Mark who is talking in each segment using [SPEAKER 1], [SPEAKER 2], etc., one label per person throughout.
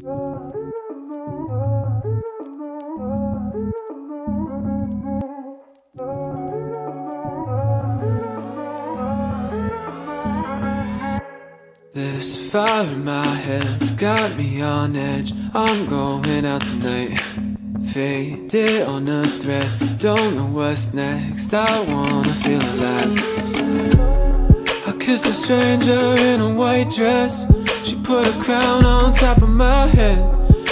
[SPEAKER 1] This fire in my head's got me on edge. I'm going out tonight. Faded on a thread, don't know what's next. I wanna feel alive. I kissed a stranger in a white dress. She put a crown on top of my head.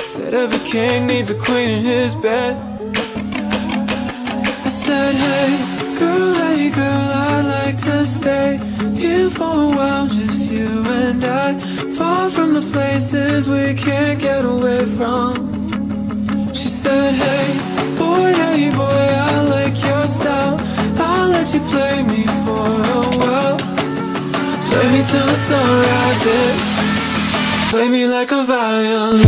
[SPEAKER 1] Said every king needs a queen in his bed. I said, hey, girl, hey, girl, I'd like to stay here for a while, just you and I. Far from the places we can't get away from. She said, hey, boy, hey, boy, I like your style. I'll let you play me for a while. Play me till the sun rises. Play me like a violin.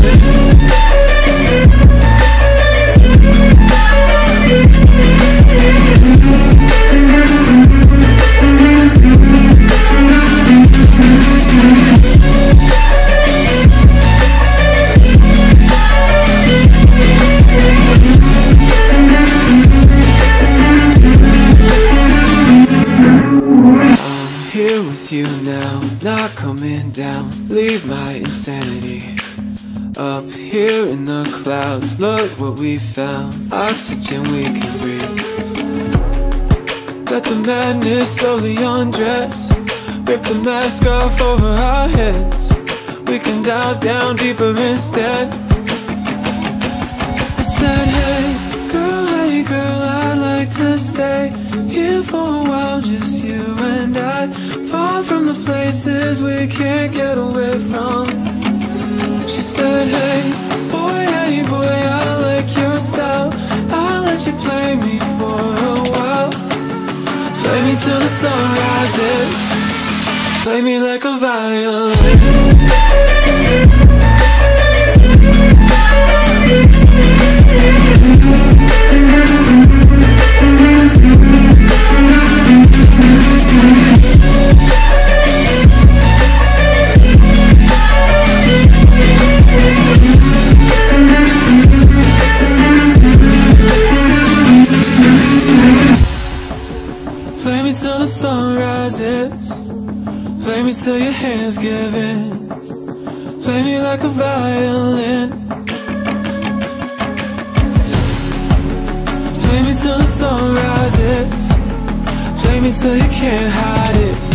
[SPEAKER 1] I'm here with you now, not coming down. Leave my insanity up here in the clouds. Look what we found oxygen we can breathe. Let the madness slowly undress. Rip the mask off over our heads. We can dive down deeper instead. The places we can't get away from. She said, hey, boy, hey, boy, I like your style. I'll let you play me for a while. Play me till the sun rises. Play me like a violin. Rises. Play me till your hands give in. Play me like a violin. Play me till the sun rises. Play me till you can't hide it.